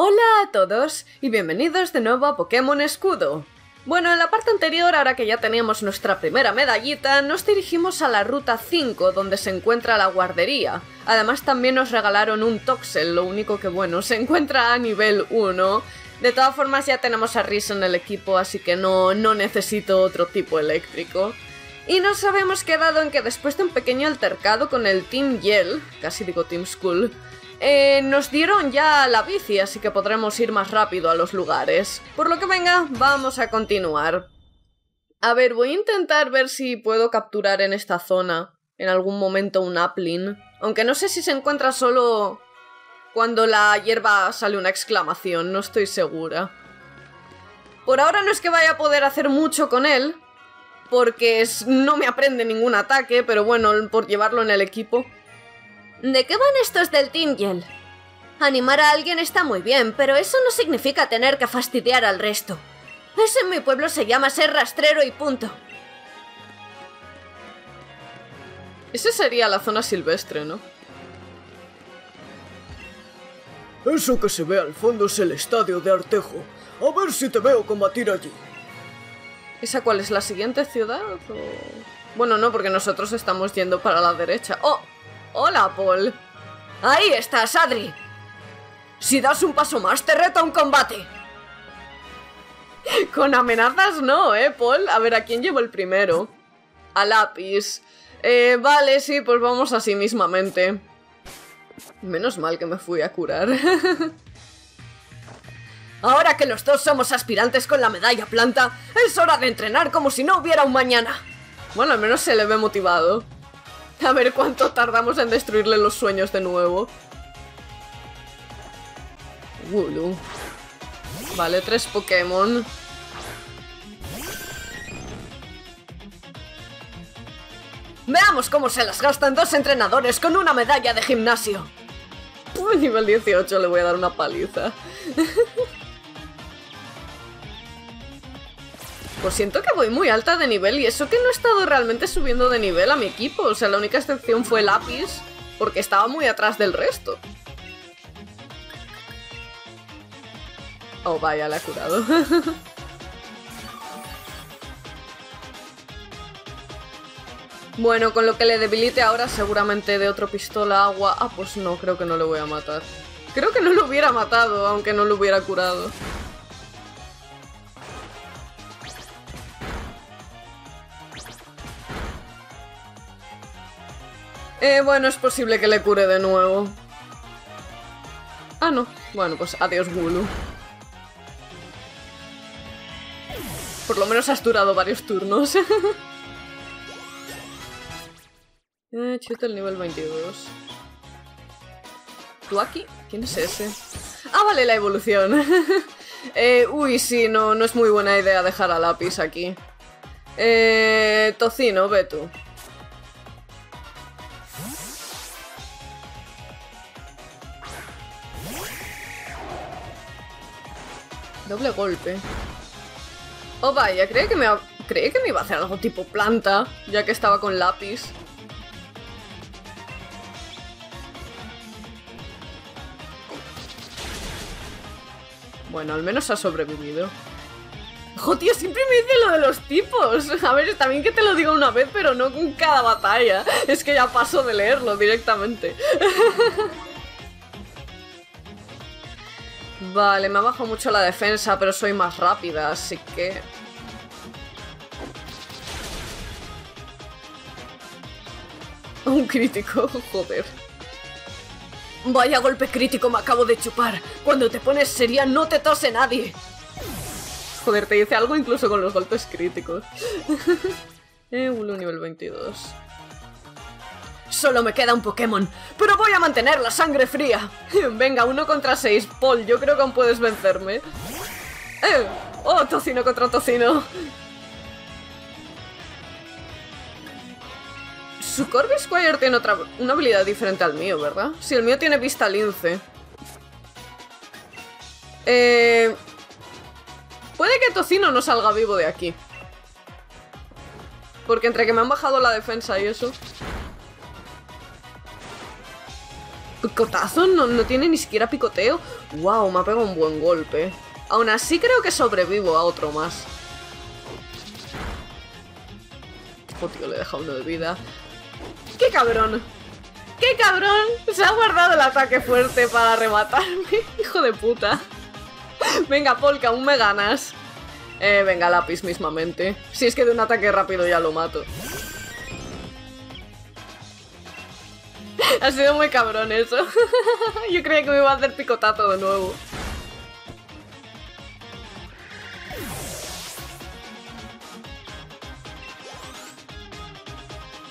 Hola a todos y bienvenidos de nuevo a Pokémon Escudo. Bueno, en la parte anterior, ahora que ya teníamos nuestra primera medallita, nos dirigimos a la ruta 5, donde se encuentra la guardería. Además también nos regalaron un Toxel, lo único que bueno, se encuentra a nivel 1. De todas formas ya tenemos a Riz en el equipo, así que no, no necesito otro tipo eléctrico. Y nos habíamos quedado en que después de un pequeño altercado con el Team Yell, casi digo Team School, eh, nos dieron ya la bici, así que podremos ir más rápido a los lugares. Por lo que venga, vamos a continuar. A ver, voy a intentar ver si puedo capturar en esta zona en algún momento un Uplin. Aunque no sé si se encuentra solo cuando la hierba sale una exclamación, no estoy segura. Por ahora no es que vaya a poder hacer mucho con él, porque no me aprende ningún ataque, pero bueno, por llevarlo en el equipo. ¿De qué van estos del Team Yell? Animar a alguien está muy bien, pero eso no significa tener que fastidiar al resto. Eso en mi pueblo se llama ser rastrero y punto. Esa sería la zona silvestre, ¿no? Eso que se ve al fondo es el estadio de Artejo. A ver si te veo combatir allí. ¿Esa cuál es la siguiente ciudad? Bueno, no, porque nosotros estamos yendo para la derecha. ¡Oh! Hola, Paul. Ahí estás, Adri. Si das un paso más, te reto a un combate. Con amenazas no, ¿eh, Paul? A ver, ¿a quién llevo el primero? A lápiz. Eh, vale, sí, pues vamos así mismamente. Menos mal que me fui a curar. Ahora que los dos somos aspirantes con la medalla planta, es hora de entrenar como si no hubiera un mañana. Bueno, al menos se le ve motivado. A ver cuánto tardamos en destruirle los sueños de nuevo. Wulu. Vale, tres Pokémon. Veamos cómo se las gastan dos entrenadores con una medalla de gimnasio. nivel 18 le voy a dar una paliza. Pues siento que voy muy alta de nivel y eso que no he estado realmente subiendo de nivel a mi equipo. O sea, la única excepción fue Lápiz, porque estaba muy atrás del resto. Oh, vaya, le ha curado. bueno, con lo que le debilite ahora seguramente de otro pistola agua... Ah, pues no, creo que no le voy a matar. Creo que no lo hubiera matado, aunque no lo hubiera curado. Eh, bueno, es posible que le cure de nuevo. Ah, no. Bueno, pues adiós, Gulu. Por lo menos has durado varios turnos. eh, chute el nivel 22. ¿Tú aquí? ¿Quién es ese? Ah, vale, la evolución. eh, uy, sí, no, no es muy buena idea dejar a lápiz aquí. Eh, tocino, ve tú. Doble golpe. Oh, vaya, creí que, me creí que me iba a hacer algo tipo planta, ya que estaba con lápiz. Bueno, al menos ha sobrevivido. ¡Jo, Siempre me dice lo de los tipos. A ver, bien que te lo diga una vez, pero no con cada batalla. Es que ya paso de leerlo directamente. Vale, me ha bajado mucho la defensa, pero soy más rápida, así que... Un crítico, joder. Vaya golpe crítico me acabo de chupar. Cuando te pones seria no te tose nadie. Joder, te dice algo incluso con los golpes críticos. eh, un nivel 22. Solo me queda un Pokémon, pero voy a mantener la sangre fría. Venga, uno contra seis. Paul, yo creo que aún puedes vencerme. Eh, ¡Oh, tocino contra tocino! Su Corvisquire tiene otra, una habilidad diferente al mío, ¿verdad? Si el mío tiene vista lince. Eh, puede que Tocino no salga vivo de aquí. Porque entre que me han bajado la defensa y eso... ¿Picotazo? No, no tiene ni siquiera picoteo. Wow, me ha pegado un buen golpe. Aún así creo que sobrevivo a otro más. Oh, tío, le he dejado uno de vida. ¡Qué cabrón! ¡Qué cabrón! Se ha guardado el ataque fuerte para rematarme. Hijo de puta. Venga, Polka, aún me ganas. Eh, venga, lápiz mismamente. Si es que de un ataque rápido ya lo mato. ha sido muy cabrón eso. Yo creía que me iba a hacer picotazo de nuevo.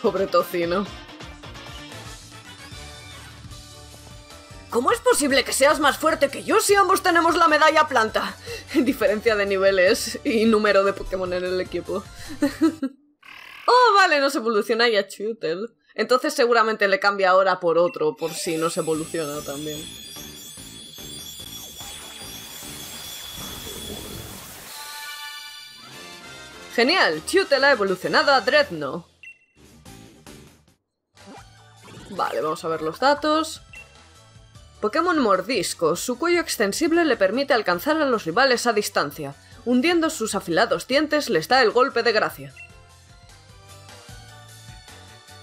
Pobre tocino. ¿Cómo es posible que seas más fuerte que yo si ambos tenemos la medalla planta? Diferencia de niveles y número de Pokémon en el equipo. oh, vale, no se evoluciona ya Chutel. Entonces seguramente le cambia ahora por otro, por si no se evoluciona también. Genial, Chutel ha evolucionado a Dreadnought. Vale, vamos a ver los datos. Pokémon Mordisco. Su cuello extensible le permite alcanzar a los rivales a distancia. Hundiendo sus afilados dientes les da el golpe de gracia.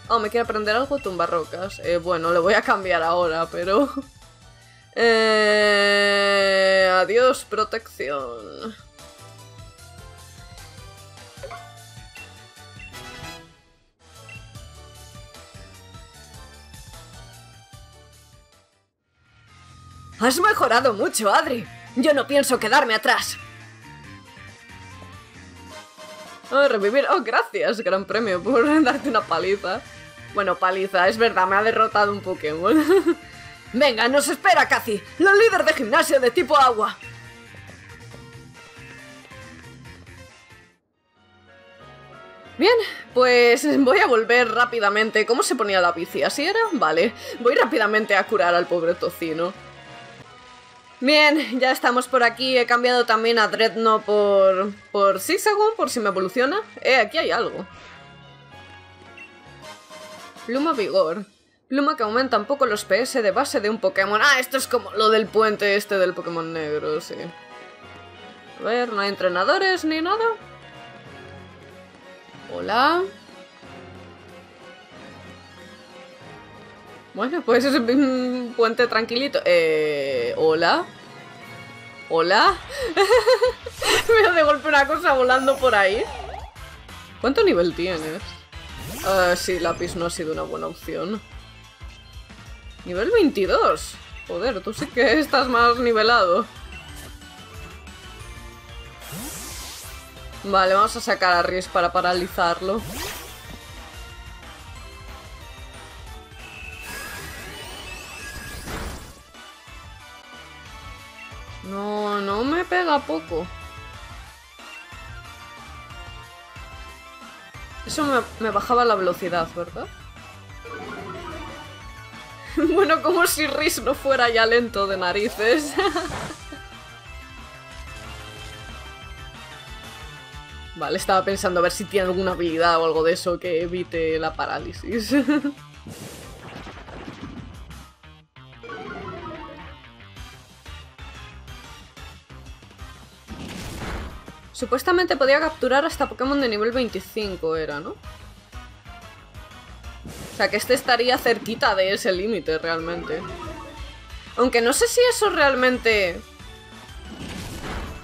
Oh, ¿me quiere aprender algo? Tumbarrocas. Eh, bueno, le voy a cambiar ahora, pero... eh... Adiós, protección. Has mejorado mucho, Adri. Yo no pienso quedarme atrás. Oh, revivir. Oh, gracias, gran premio, por darte una paliza. Bueno, paliza, es verdad, me ha derrotado un Pokémon. Venga, nos espera, Cathy, la líder de gimnasio de tipo agua. Bien, pues voy a volver rápidamente. ¿Cómo se ponía la bici? ¿Así era? Vale. Voy rápidamente a curar al pobre tocino. Bien, ya estamos por aquí. He cambiado también a Dreadnought por, por Zigzagoon, por si me evoluciona. Eh, aquí hay algo. Pluma Vigor. Pluma que aumenta un poco los PS de base de un Pokémon. Ah, esto es como lo del puente este del Pokémon negro, sí. A ver, no hay entrenadores ni nada. Hola. Bueno, pues es un puente tranquilito. Eh, ¿Hola? ¿Hola? Veo de golpe una cosa volando por ahí. ¿Cuánto nivel tienes? Uh, sí, lápiz no ha sido una buena opción. Nivel 22. Joder, tú sí que estás más nivelado. Vale, vamos a sacar a Riz para paralizarlo. No, no me pega poco. Eso me, bajaba la velocidad, ¿verdad? bueno, como si Riz no fuera ya lento de narices. vale, estaba pensando a ver si tiene alguna habilidad o algo de eso que evite la parálisis. Supuestamente podía capturar hasta Pokémon de nivel 25, era, ¿no? O sea, que este estaría cerquita de ese límite, realmente. Aunque no sé si eso realmente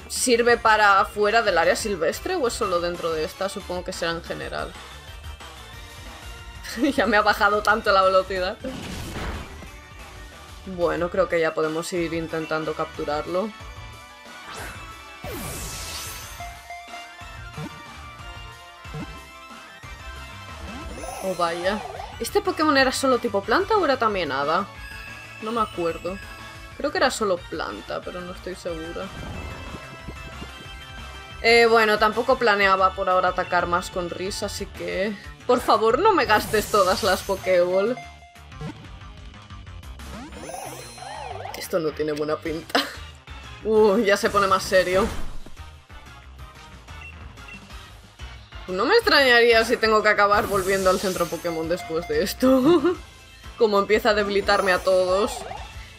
sirve para fuera del área silvestre o es solo dentro de esta. Supongo que será en general. ya me ha bajado tanto la velocidad. Bueno, creo que ya podemos ir intentando capturarlo. Oh, vaya. ¿Este Pokémon era solo tipo planta o era también hada? No me acuerdo. Creo que era solo planta, pero no estoy segura. Eh, bueno, tampoco planeaba por ahora atacar más con Riz, así que... Por favor, no me gastes todas las Pokéball. Esto no tiene buena pinta. Uh, ya se pone más serio. No me extrañaría si tengo que acabar volviendo al centro Pokémon después de esto. Como empieza a debilitarme a todos.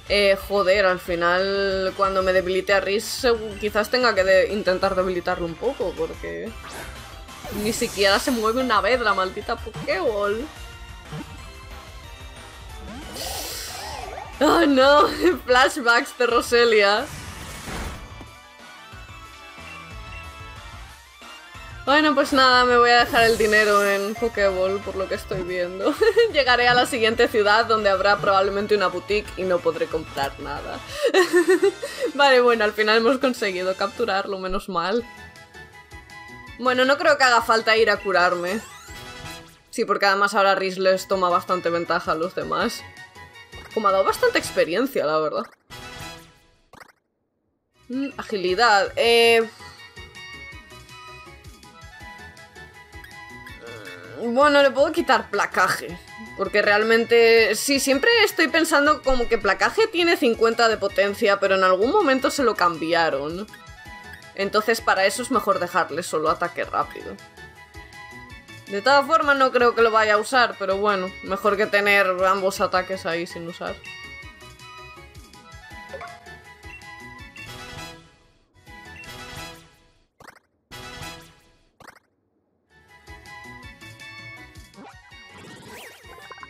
Eh, joder, al final, cuando me debilite a Riz, quizás tenga que intentar debilitarlo un poco, porque... Ni siquiera se mueve una vez la maldita Pokéball. Oh no, flashbacks de Roselia. Bueno, pues nada, me voy a dejar el dinero en Pokéball por lo que estoy viendo. Llegaré a la siguiente ciudad donde habrá probablemente una boutique y no podré comprar nada. vale, bueno, al final hemos conseguido capturarlo, menos mal. Bueno, no creo que haga falta ir a curarme. Sí, porque además ahora Riz les toma bastante ventaja a los demás. Como ha dado bastante experiencia, la verdad. Mm, agilidad. Eh... Bueno, le puedo quitar placaje. Porque realmente, sí, siempre estoy pensando como que placaje tiene 50 de potencia, pero en algún momento se lo cambiaron. Entonces para eso es mejor dejarle solo ataque rápido. De todas formas no creo que lo vaya a usar, pero bueno, mejor que tener ambos ataques ahí sin usar.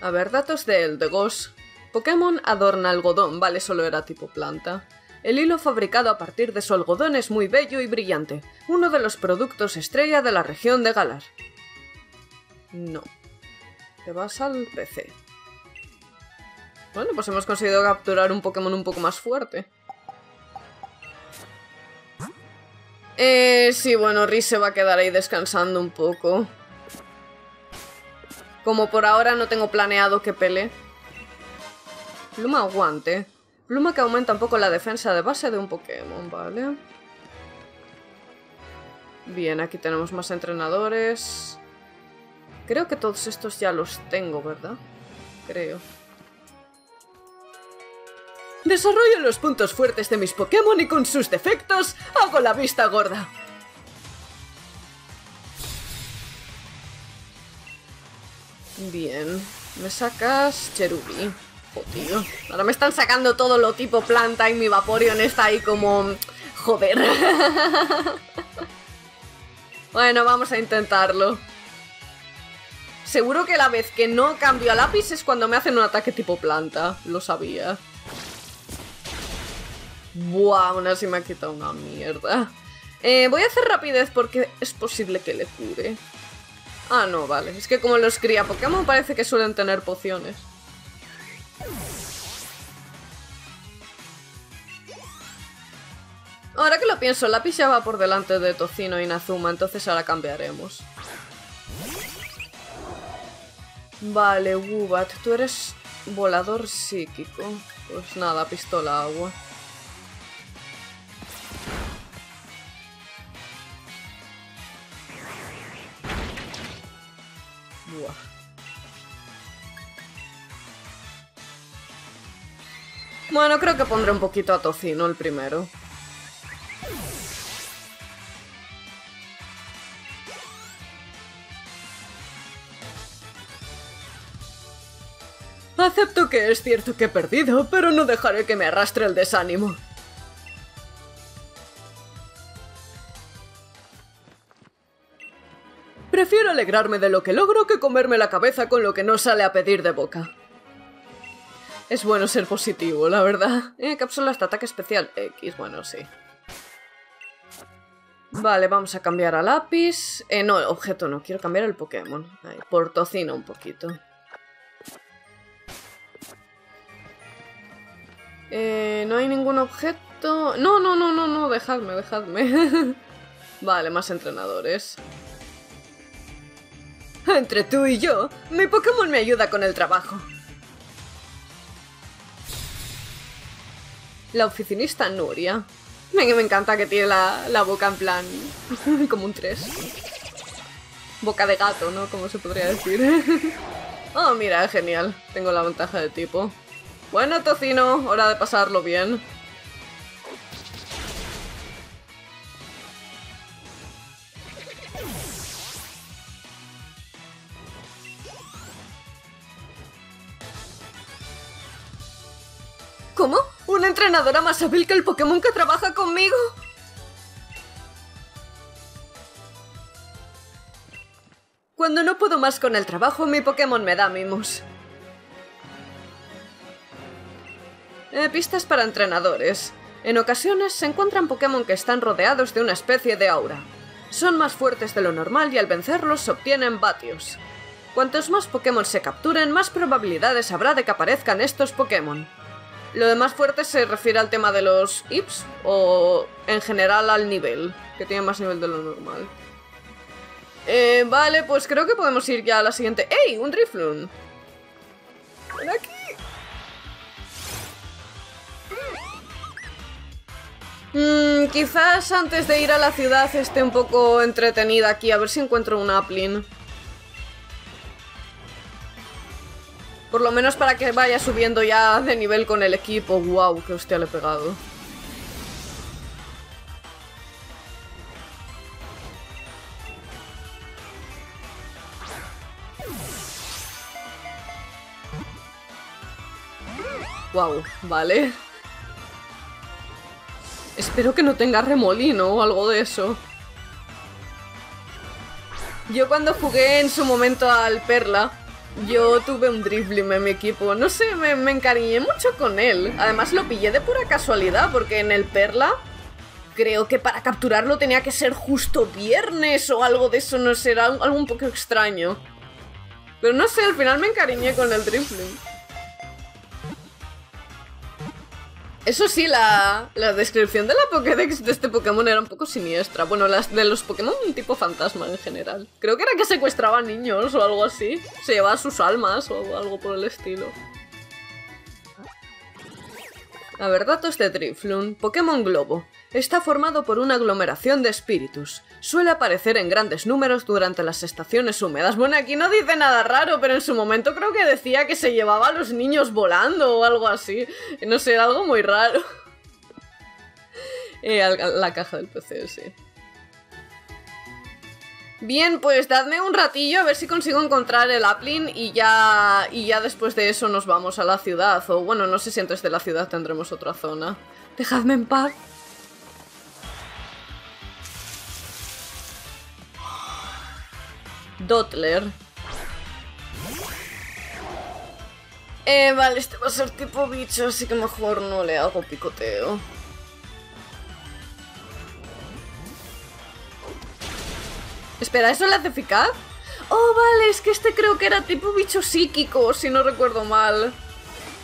A ver, datos de Eldegos. Pokémon adorna algodón, vale, solo era tipo planta. El hilo fabricado a partir de su algodón es muy bello y brillante, uno de los productos estrella de la región de Galar. No. Te vas al PC. Bueno, pues hemos conseguido capturar un Pokémon un poco más fuerte. Eh, sí, bueno, Riz se va a quedar ahí descansando un poco. Como por ahora no tengo planeado que pele. Pluma guante. Pluma que aumenta un poco la defensa de base de un Pokémon, ¿vale? Bien, aquí tenemos más entrenadores. Creo que todos estos ya los tengo, ¿verdad? Creo. Desarrollo los puntos fuertes de mis Pokémon y con sus defectos hago la vista gorda. Bien, me sacas Cherubi. Oh, tío. Ahora me están sacando todo lo tipo planta y mi Vaporeon está ahí como... Joder. bueno, vamos a intentarlo. Seguro que la vez que no cambio a lápiz es cuando me hacen un ataque tipo planta. Lo sabía. Buah, aún así me ha quitado una mierda. Eh, voy a hacer rapidez porque es posible que le cure. Ah, no, vale. Es que como los cría Pokémon parece que suelen tener pociones. Ahora que lo pienso, Lápiz ya va por delante de Tocino y Nazuma, entonces ahora cambiaremos. Vale, Wubat, tú eres volador psíquico. Pues nada, pistola agua. Bueno, creo que pondré un poquito a tocino el primero. Acepto que es cierto que he perdido, pero no dejaré que me arrastre el desánimo. Prefiero alegrarme de lo que logro que comerme la cabeza con lo que no sale a pedir de boca. Es bueno ser positivo, la verdad. Eh, cápsula hasta ataque especial X, bueno, sí. Vale, vamos a cambiar a lápiz. Eh, no, objeto no, quiero cambiar el Pokémon. por tocino un poquito. Eh, no hay ningún objeto... No, no, no, no, no, dejadme, dejadme. vale, más entrenadores. Entre tú y yo, mi Pokémon me ayuda con el trabajo. La oficinista Nuria. Me, me encanta que tiene la, boca en plan... como un 3. Boca de gato, ¿no? Como se podría decir. oh, mira, genial. Tengo la ventaja de tipo. Bueno, tocino, hora de pasarlo bien. ¿Cómo? ¿Una entrenadora más hábil que el Pokémon que trabaja conmigo? Cuando no puedo más con el trabajo, mi Pokémon me da mimos. Eh, pistas para entrenadores. En ocasiones se encuentran Pokémon que están rodeados de una especie de aura. Son más fuertes de lo normal y al vencerlos obtienen vatios. Cuantos más Pokémon se capturen, más probabilidades habrá de que aparezcan estos Pokémon. ¿Lo de más fuerte se refiere al tema de los IPs o en general al nivel? Que tiene más nivel de lo normal. Eh, vale, pues creo que podemos ir ya a la siguiente. ¡Ey! ¡Un Drifloon! ¡Ven aquí! Mm, quizás antes de ir a la ciudad esté un poco entretenida aquí, a ver si encuentro un Applin. Por lo menos para que vaya subiendo ya de nivel con el equipo. ¡Wow! ¡Qué hostia le he pegado! Wow, vale. Espero que no tenga remolino o algo de eso. Yo cuando jugué en su momento al Perla, yo tuve un Drifblim en mi equipo. No sé, me, encariñé mucho con él. Además lo pillé de pura casualidad porque en el Perla creo que para capturarlo tenía que ser justo viernes o algo de eso, no sé, era algo un poco extraño. Pero no sé, al final me encariñé con el Drifblim. Eso sí, la, la, descripción de la Pokédex de este Pokémon era un poco siniestra. Bueno, las de los Pokémon tipo fantasma en general. Creo que era que secuestraban niños o algo así. Se llevaba sus almas o algo por el estilo. A ver, datos de Drifloon. Pokémon Globo. Está formado por una aglomeración de espíritus. Suele aparecer en grandes números durante las estaciones húmedas. Bueno, aquí no dice nada raro, pero en su momento creo que decía que se llevaba a los niños volando o algo así. No sé, algo muy raro. eh, la caja del PC, sí. Bien, pues dadme un ratillo a ver si consigo encontrar el Applin y ya, y ya después de eso nos vamos a la ciudad. O bueno, no sé si antes de la ciudad tendremos otra zona. Dejadme en paz. Dotler. Eh, vale, este va a ser tipo bicho, así que mejor no le hago picoteo. Espera, ¿eso le hace eficaz? Oh, vale, es que este creo que era tipo bicho psíquico, si no recuerdo mal.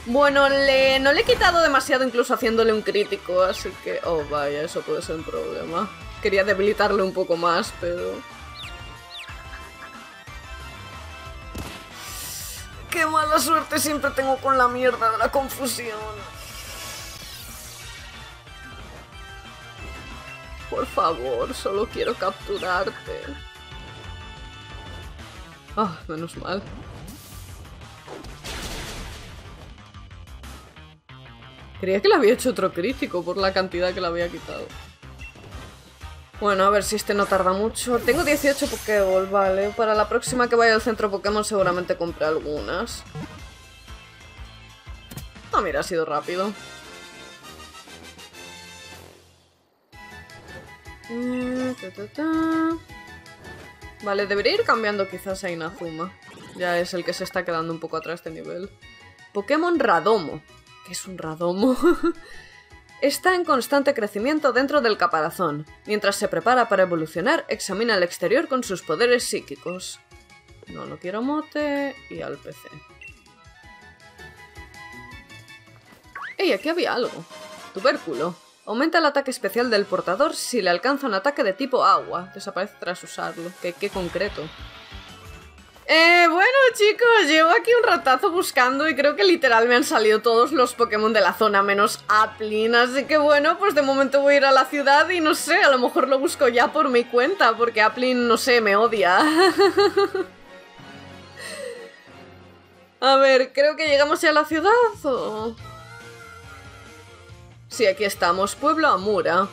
Bueno, le, no le he quitado demasiado incluso haciéndole un crítico, así que... Oh, vaya, eso puede ser un problema. Quería debilitarle un poco más, pero... Qué mala suerte siempre tengo con la mierda de la confusión. Por favor, solo quiero capturarte. Ah, menos mal. Creía que le había hecho otro crítico por la cantidad que le había quitado. Bueno, a ver si este no tarda mucho. Tengo 18 Pokéball, vale. Para la próxima que vaya al centro Pokémon seguramente compre algunas. Ah, mira, ha sido rápido. Mm, vale, debería ir cambiando quizás a Inazuma. Ya es el que se está quedando un poco atrás de nivel. Pokémon Radomo. ¿Qué es un Radomo? Está en constante crecimiento dentro del caparazón. Mientras se prepara para evolucionar, examina el exterior con sus poderes psíquicos. No lo quiero mote y al PC. ¡Ey! Aquí había algo. Tubérculo. Aumenta el ataque especial del portador si le alcanza un ataque de tipo agua. Desaparece tras usarlo. ¿Qué, qué concreto? Eh, bueno chicos, llevo aquí un ratazo buscando y creo que literal me han salido todos los Pokémon de la zona menos Applin, así que bueno, pues de momento voy a ir a la ciudad y no sé, a lo mejor lo busco ya por mi cuenta, porque Applin, no sé, me odia. a ver, creo que llegamos ya a la ciudad o... Sí, aquí estamos, Pueblo Amura.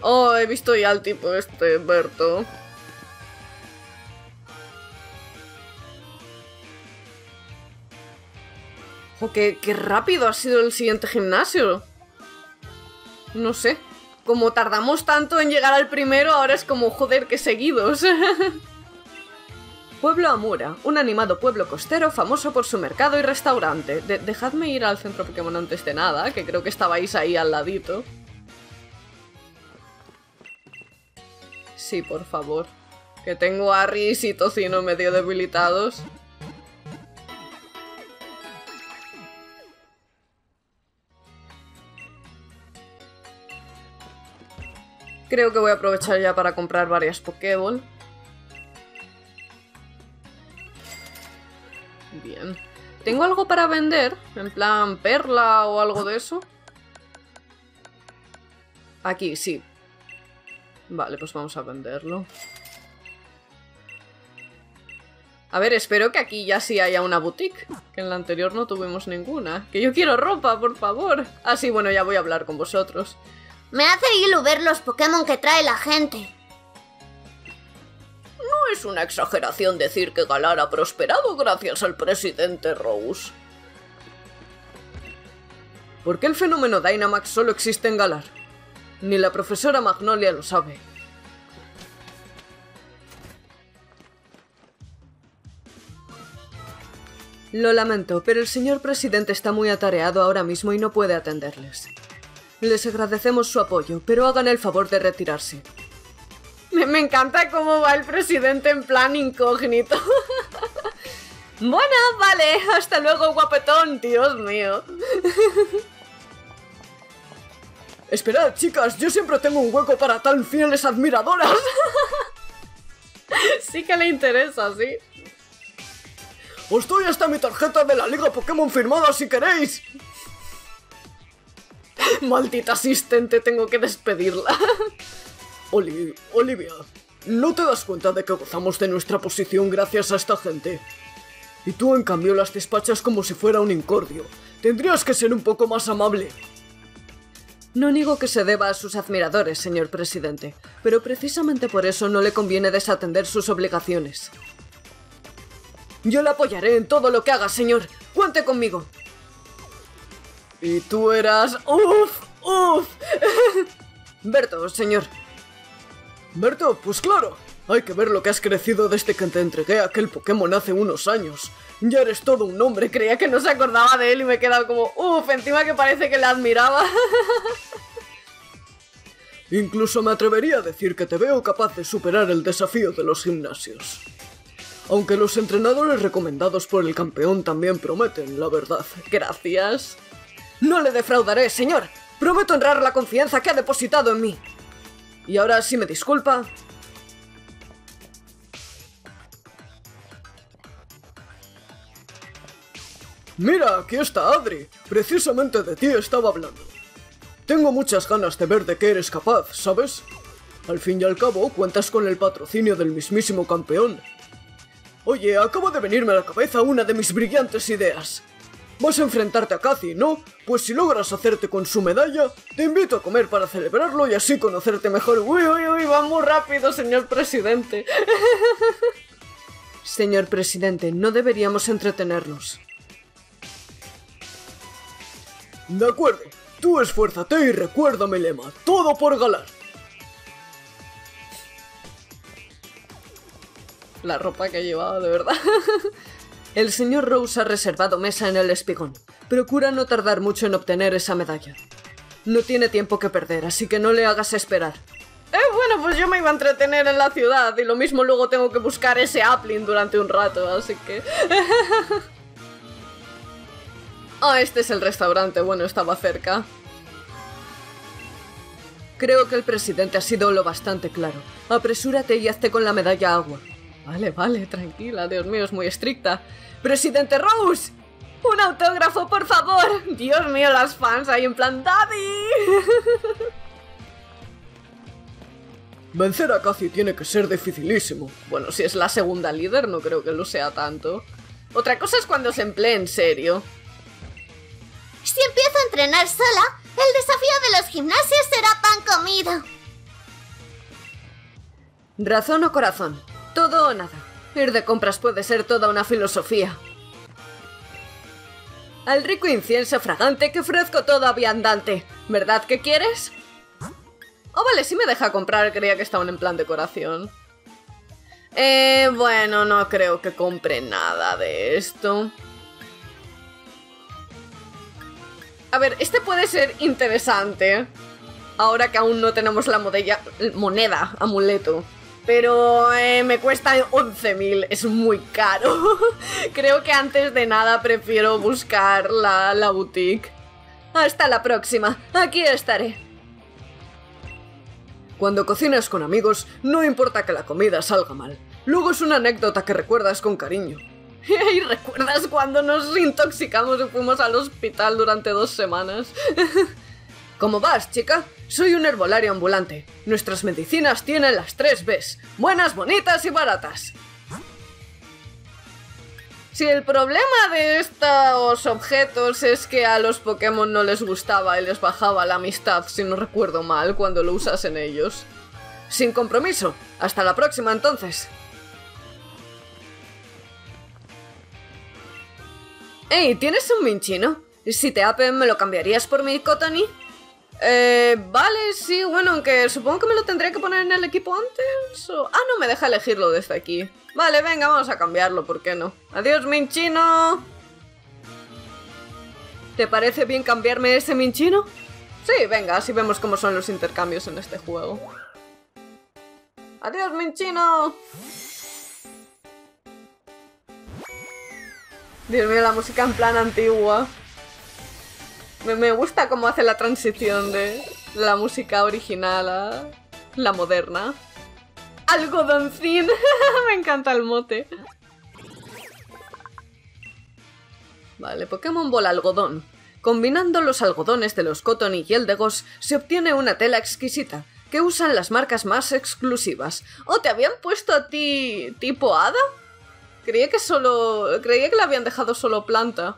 Oh, he visto ya al tipo este, Berto. Qué, qué rápido ha sido el siguiente gimnasio. No sé. Como tardamos tanto en llegar al primero, ahora es como, joder, que seguidos. Pueblo Amura, un animado pueblo costero famoso por su mercado y restaurante. De- dejadme ir al centro Pokémon antes de nada, que creo que estabais ahí al ladito. Sí, por favor. Que tengo a Riz y Tocino medio debilitados. Creo que voy a aprovechar ya para comprar varias Pokéball. Bien. ¿Tengo algo para vender? En plan perla o algo de eso. Aquí, sí. Vale, pues vamos a venderlo. A ver, espero que aquí ya sí haya una boutique. Que en la anterior no tuvimos ninguna. Que yo quiero ropa, por favor. Ah, bueno, ya voy a hablar con vosotros. Me hace ilu ver los Pokémon que trae la gente. No es una exageración decir que Galar ha prosperado gracias al presidente Rose. ¿Por qué el fenómeno Dynamax solo existe en Galar? Ni la profesora Magnolia lo sabe. Lo lamento, pero el señor presidente está muy atareado ahora mismo y no puede atenderles. Les agradecemos su apoyo, pero hagan el favor de retirarse. Me, me encanta cómo va el presidente en plan incógnito. bueno, vale, hasta luego, guapetón, Dios mío. Esperad, chicas, yo siempre tengo un hueco para tan fieles admiradoras. Sí que le interesa, sí. Os doy hasta mi tarjeta de la Liga Pokémon firmada si queréis. Maldita asistente, tengo que despedirla. Oli- Olivia, ¿no te das cuenta de que gozamos de nuestra posición gracias a esta gente? Y tú, en cambio, las despachas como si fuera un incordio. Tendrías que ser un poco más amable. No niego que se deba a sus admiradores, señor presidente, pero precisamente por eso no le conviene desatender sus obligaciones. Yo le apoyaré en todo lo que haga, señor. Cuente conmigo. Y tú eras... ¡Uf! ¡Uf! Berto, señor. Berto, pues claro. Hay que ver lo que has crecido desde que te entregué aquel Pokémon hace unos años. Ya eres todo un hombre. Creía que no se acordaba de él y me he quedado como... ¡Uf! Encima que parece que le admiraba. Incluso me atrevería a decir que te veo capaz de superar el desafío de los gimnasios. Aunque los entrenadores recomendados por el campeón también prometen, la verdad. Gracias. No le defraudaré, señor. Prometo honrar la confianza que ha depositado en mí. Y ahora, si me disculpa... Mira, aquí está Adri. Precisamente de ti estaba hablando. Tengo muchas ganas de ver de qué eres capaz, ¿sabes? Al fin y al cabo, cuentas con el patrocinio del mismísimo campeón. Oye, acaba de venirme a la cabeza una de mis brillantes ideas. Vas a enfrentarte a Cathy, ¿no? Pues si logras hacerte con su medalla, te invito a comer para celebrarlo y así conocerte mejor. Uy, uy, uy, va rápido, señor presidente. señor presidente, no deberíamos entretenernos. De acuerdo, tú esfuérzate y recuerda mi lema, todo por galar. La ropa que llevaba, de verdad. El señor Rose ha reservado mesa en el espigón. Procura no tardar mucho en obtener esa medalla. No tiene tiempo que perder, así que no le hagas esperar. Eh, bueno, pues yo me iba a entretener en la ciudad y lo mismo luego tengo que buscar ese Applin durante un rato, así que... Ah, este es el restaurante, bueno, estaba cerca. Creo que el presidente ha sido lo bastante claro. Apresúrate y hazte con la medalla agua. Vale, vale, tranquila, Dios mío, es muy estricta. ¡Presidente Rose! ¡Un autógrafo, por favor! Dios mío, las fans ahí en plan ¡Daddy! Vencer a Cathy tiene que ser dificilísimo. Bueno, si es la segunda líder, no creo que lo sea tanto. Otra cosa es cuando se emplee en serio. Si empiezo a entrenar sola, el desafío de los gimnasios será pan comido. Razón o corazón, todo o nada. Ir de compras puede ser toda una filosofía. al rico incienso fragante que ofrezco todo viandante. ¿Verdad que quieres? Oh, vale, sí me deja comprar, creía que estaban en plan decoración. Eh, bueno, no creo que compre nada de esto. A ver, este puede ser interesante. Ahora que aún no tenemos la modella, moneda, amuleto. Pero eh, me cuesta 11.000, es muy caro. Creo que antes de nada prefiero buscar la, la boutique. Hasta la próxima, aquí estaré. Cuando cocinas con amigos, no importa que la comida salga mal. Luego es una anécdota que recuerdas con cariño. ¿Y recuerdas cuando nos intoxicamos y fuimos al hospital durante dos semanas? ¿Cómo vas, chica? Soy un herbolario ambulante. Nuestras medicinas tienen las tres Bs. Buenas, bonitas y baratas. Si el problema de estos objetos es que a los Pokémon no les gustaba y les bajaba la amistad, si no recuerdo mal, cuando lo usas en ellos. Sin compromiso. Hasta la próxima entonces. Hey, ¿tienes un Minchino? Si te apen, ¿me lo cambiarías por mi Cotony? Eh, vale, sí, bueno, aunque supongo que me lo tendría que poner en el equipo antes. Ah, no, me deja elegirlo desde aquí. Vale, venga, vamos a cambiarlo, ¿por qué no? Adiós, Minchino. ¿Te parece bien cambiarme ese Minchino? Sí, venga, así vemos cómo son los intercambios en este juego. Adiós, Minchino. Dios mío, la música en plan antigua. Me, gusta cómo hace la transición de la música original a la moderna. Algodoncín. me encanta el mote. Vale, Pokémon Bola Algodón. Combinando los algodones de los Cotton y Yeldegos se obtiene una tela exquisita que usan las marcas más exclusivas. ¿O te habían puesto a ti tipo hada? Creía que solo... Creía que le habían dejado solo planta.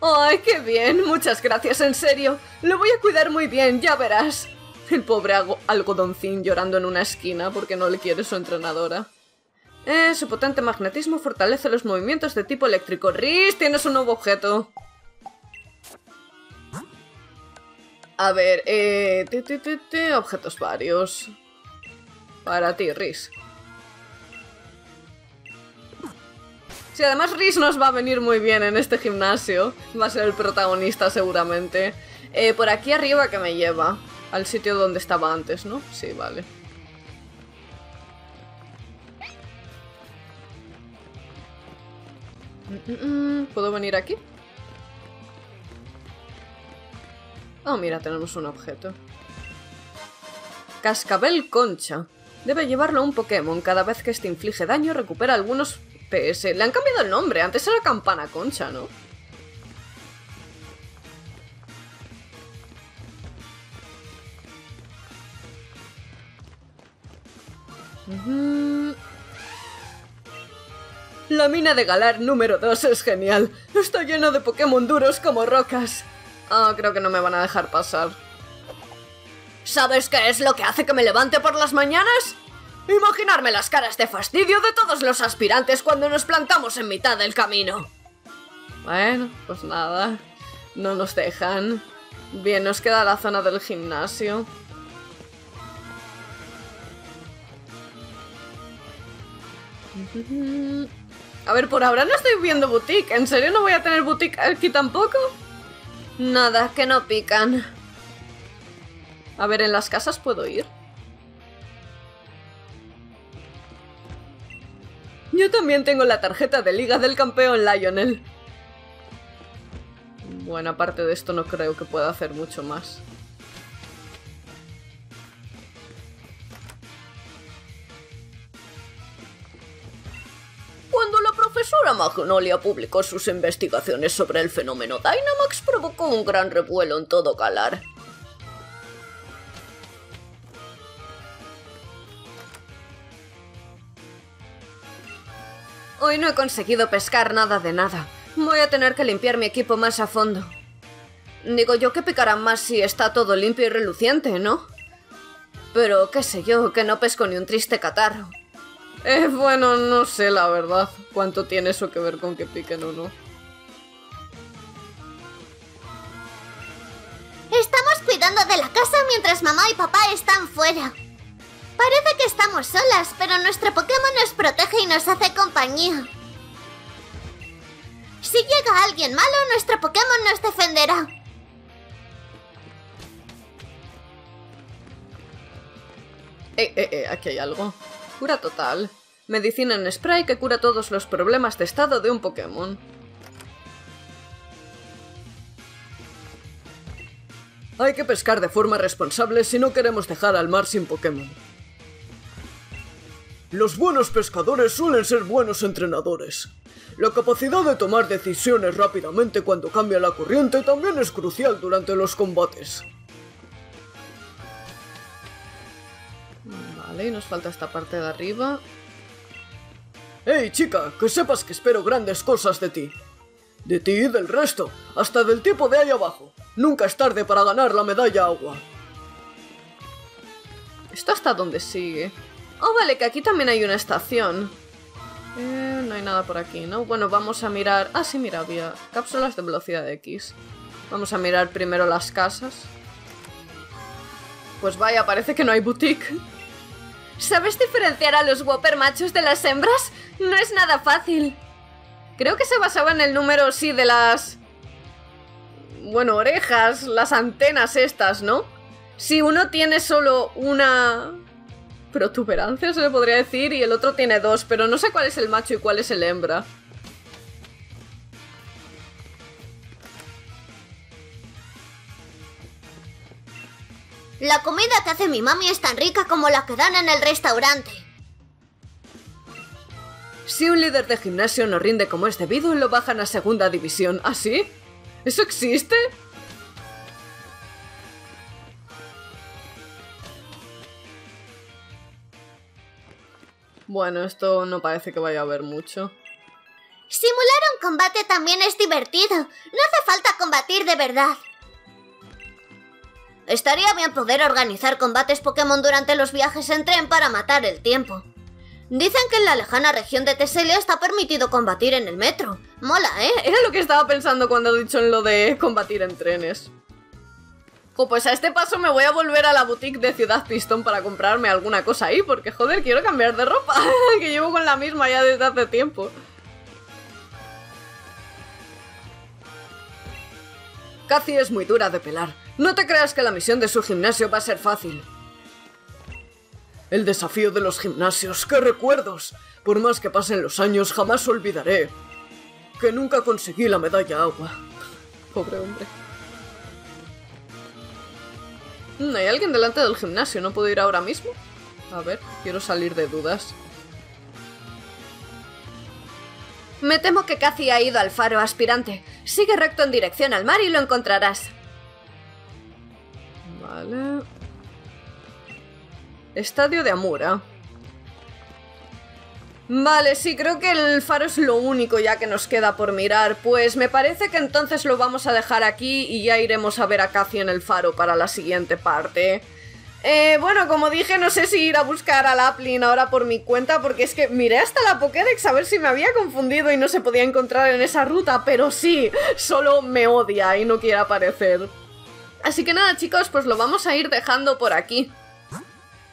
¡Ay, qué bien! Muchas gracias, en serio. Lo voy a cuidar muy bien, ya verás. El pobre algodoncín llorando en una esquina porque no le quiere su entrenadora. Eh, su potente magnetismo fortalece los movimientos de tipo eléctrico. Riz, tienes un nuevo objeto. A ver, eh... objetos varios. Para ti, Riz. Sí, además Riz nos va a venir muy bien en este gimnasio. Va a ser el protagonista seguramente. Eh, por aquí arriba que me lleva. Al sitio donde estaba antes, ¿no? Sí, vale. Mm, mm, mm. ¿Puedo venir aquí? Oh, mira, tenemos un objeto. Cascabel Concha. Debe llevarlo un Pokémon. Cada vez que este inflige daño, recupera algunos PS. Le han cambiado el nombre. Antes era Campana Concha, ¿no? La mina de Galar número 2 es genial. Está lleno de Pokémon duros como rocas. Ah, creo que no me van a dejar pasar. ¿Sabes qué es lo que hace que me levante por las mañanas? Imaginarme las caras de fastidio de todos los aspirantes cuando nos plantamos en mitad del camino. Bueno, pues nada. No nos dejan. Bien, nos queda la zona del gimnasio. A ver, por ahora no estoy viendo boutique. ¿En serio no voy a tener boutique aquí tampoco? Nada, que no pican. A ver, ¿en las casas puedo ir? Yo también tengo la tarjeta de liga del campeón Lionel. Bueno, aparte de esto no creo que pueda hacer mucho más. Cuando la profesora Magnolia publicó sus investigaciones sobre el fenómeno Dynamax provocó un gran revuelo en todo Galar. Hoy no he conseguido pescar nada de nada. Voy a tener que limpiar mi equipo más a fondo. Digo yo que picará más si está todo limpio y reluciente, ¿no? Pero qué sé yo, que no pesco ni un triste catarro. Eh, bueno, no sé la verdad cuánto tiene eso que ver con que piquen o no. Estamos cuidando de la casa mientras mamá y papá están fuera. Parece que estamos solas, pero nuestro Pokémon nos protege y nos hace compañía. Si llega alguien malo, nuestro Pokémon nos defenderá. Eh, eh, eh, aquí hay algo. Cura total. Medicina en spray que cura todos los problemas de estado de un Pokémon. Hay que pescar de forma responsable si no queremos dejar al mar sin Pokémon. Los buenos pescadores suelen ser buenos entrenadores. La capacidad de tomar decisiones rápidamente cuando cambia la corriente también es crucial durante los combates. Vale, y nos falta esta parte de arriba. ¡Hey, chica! Que sepas que espero grandes cosas de ti. De ti y del resto, hasta del tipo de ahí abajo. Nunca es tarde para ganar la medalla agua. ¿Esto hasta dónde sigue? Oh, vale, que aquí también hay una estación. Eh, no hay nada por aquí, ¿no? Bueno, vamos a mirar... Ah, sí, mira, había cápsulas de velocidad X. Vamos a mirar primero las casas. Pues vaya, parece que no hay boutique. ¿Sabes diferenciar a los Whopper machos de las hembras? No es nada fácil. Creo que se basaba en el número, sí, de las... Bueno, orejas, las antenas estas, ¿no? Si uno tiene solo una protuberancia, se le podría decir, y el otro tiene dos, pero no sé cuál es el macho y cuál es el hembra. La comida que hace mi mami es tan rica como la que dan en el restaurante. Si un líder de gimnasio no rinde como es debido, lo bajan a segunda división. ¿Ah, sí? ¿Eso existe? Bueno, esto no parece que vaya a haber mucho. Simular un combate también es divertido. No hace falta combatir de verdad. Estaría bien poder organizar combates Pokémon durante los viajes en tren para matar el tiempo. Dicen que en la lejana región de Teselia está permitido combatir en el metro. Mola, ¿eh? Era lo que estaba pensando cuando he dicho en lo de combatir en trenes. Pues a este paso me voy a volver a la boutique de Ciudad Pistón para comprarme alguna cosa ahí, porque joder, quiero cambiar de ropa, que llevo con la misma ya desde hace tiempo. Cathy es muy dura de pelar. No te creas que la misión de su gimnasio va a ser fácil. El desafío de los gimnasios, qué recuerdos. Por más que pasen los años, jamás olvidaré que nunca conseguí la medalla agua. Pobre hombre. Mm, ¿Hay alguien delante del gimnasio? ¿No puedo ir ahora mismo? A ver, quiero salir de dudas. Me temo que Cathy ha ido al faro aspirante. Sigue recto en dirección al mar y lo encontrarás. Vale. Estadio de Amura. Vale, sí, creo que el faro es lo único ya que nos queda por mirar. Pues me parece que entonces lo vamos a dejar aquí y ya iremos a ver a Cathy en el faro para la siguiente parte. Eh, bueno, como dije, no sé si ir a buscar a Laplin ahora por mi cuenta, porque es que miré hasta la Pokédex a ver si me había confundido y no se podía encontrar en esa ruta, pero sí, solo me odia y no quiere aparecer. Así que nada, chicos, pues lo vamos a ir dejando por aquí.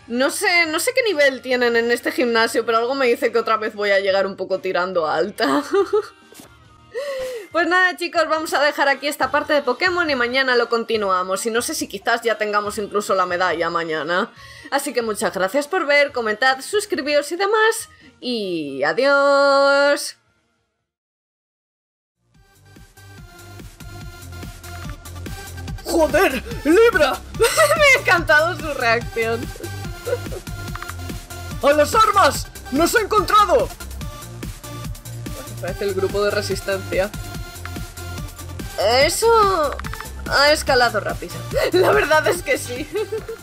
No sé, no sé qué nivel tienen en este gimnasio, pero algo me dice que otra vez voy a llegar un poco tirando alta. Pues nada chicos, vamos a dejar aquí esta parte de Pokémon y mañana lo continuamos. Y no sé si quizás ya tengamos incluso la medalla mañana. Así que muchas gracias por ver, comentad, suscribíos y demás. Y adiós. ¡Joder! ¡Libra! Me ha encantado su reacción. ¡A las armas! ¡Nos ha encontrado! Parece el grupo de resistencia. Eso ha escalado rápido. La verdad es que sí.